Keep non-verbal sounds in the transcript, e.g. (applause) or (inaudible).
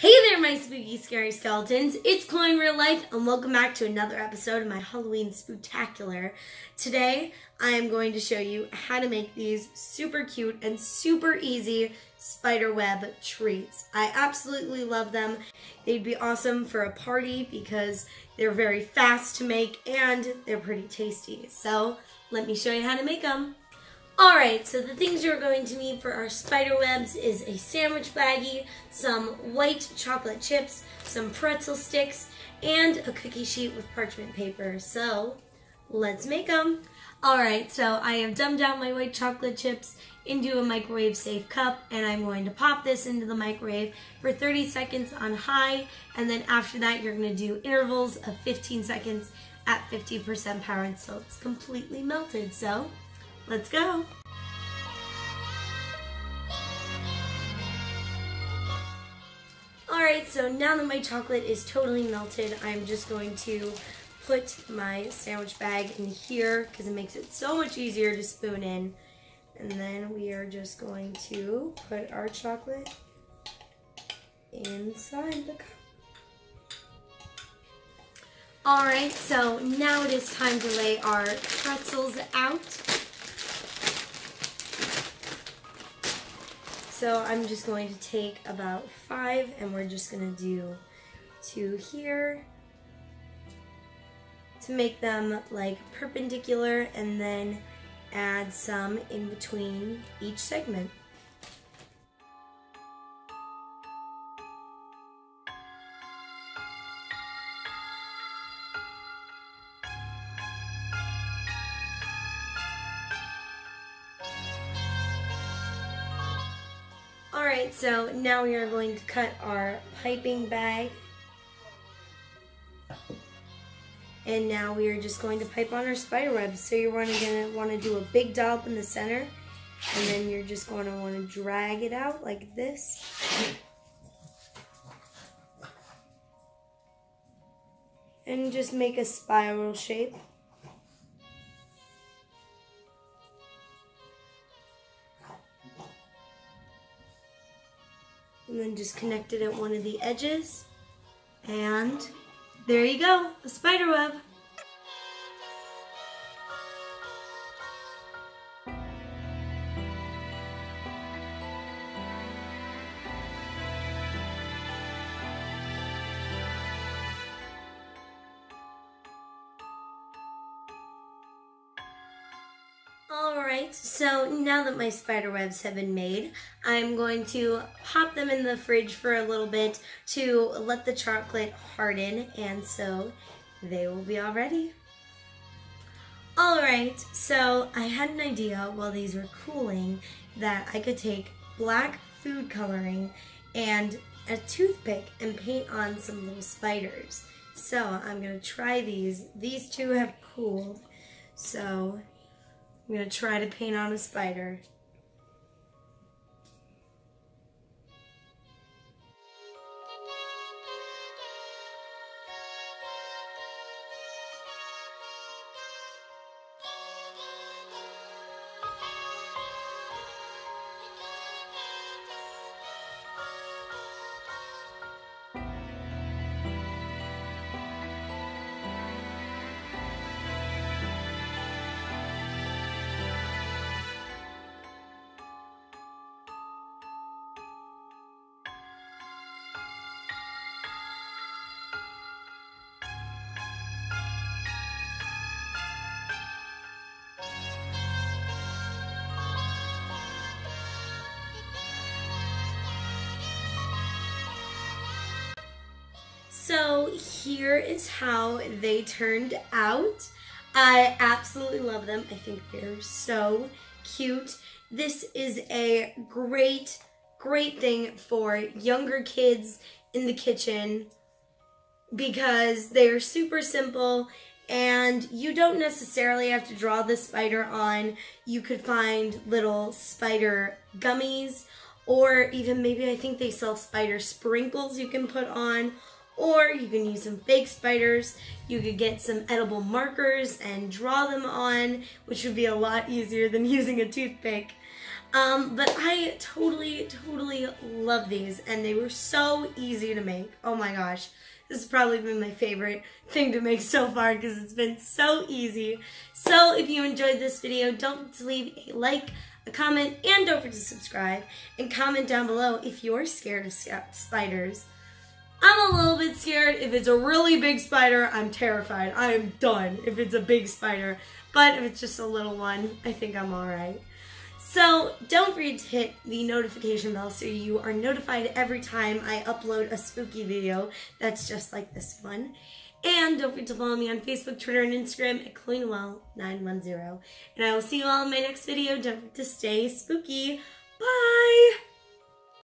Hey there, my spooky, scary skeletons. It's Chloe in real life, and welcome back to another episode of my Halloween Spooktacular. Today, I am going to show you how to make these super cute and super easy spider web treats. I absolutely love them. They'd be awesome for a party because they're very fast to make and they're pretty tasty. So, let me show you how to make them. Alright, so the things you're going to need for our spider webs is a sandwich baggie, some white chocolate chips, some pretzel sticks, and a cookie sheet with parchment paper. So, let's make them. Alright, so I have dumbed down my white chocolate chips into a microwave safe cup and I'm going to pop this into the microwave for 30 seconds on high and then after that you're going to do intervals of 15 seconds at 50% power until it's completely melted. So, Let's go. Alright, so now that my chocolate is totally melted, I'm just going to put my sandwich bag in here because it makes it so much easier to spoon in. And then we are just going to put our chocolate inside the cup. Alright, so now it is time to lay our pretzels out. So I'm just going to take about five and we're just going to do two here to make them like perpendicular and then add some in between each segment. Alright, so now we are going to cut our piping bag. And now we are just going to pipe on our spider webs. So you're going to want to do a big dollop in the center. And then you're just going to want to drag it out like this. And just make a spiral shape. And then just connect it at one of the edges. And there you go, a spider web. Alright, so now that my spider webs have been made, I'm going to pop them in the fridge for a little bit to let the chocolate harden, and so they will be all ready. Alright, so I had an idea while these were cooling that I could take black food coloring and a toothpick and paint on some little spiders. So I'm going to try these. These two have cooled, so I'm to try to paint on a spider. So here is how they turned out. I absolutely love them. I think they're so cute. This is a great, great thing for younger kids in the kitchen because they are super simple and you don't necessarily have to draw the spider on. You could find little spider gummies or even maybe I think they sell spider sprinkles you can put on or you can use some fake spiders. You could get some edible markers and draw them on, which would be a lot easier than (laughs) using a toothpick. Um, but I totally, totally love these, and they were so easy to make. Oh my gosh. This has probably been my favorite thing to make so far because it's been so easy. So if you enjoyed this video, don't leave a like, a comment, and don't forget to subscribe. And comment down below if you're scared of spiders. I'm a little bit scared. If it's a really big spider, I'm terrified. I am done if it's a big spider. But if it's just a little one, I think I'm alright. So don't forget to hit the notification bell so you are notified every time I upload a spooky video that's just like this one. And don't forget to follow me on Facebook, Twitter, and Instagram at ChloeNoelle910. And I will see you all in my next video. Don't forget to stay spooky. Bye!